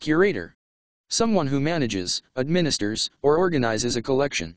Curator. Someone who manages, administers, or organizes a collection.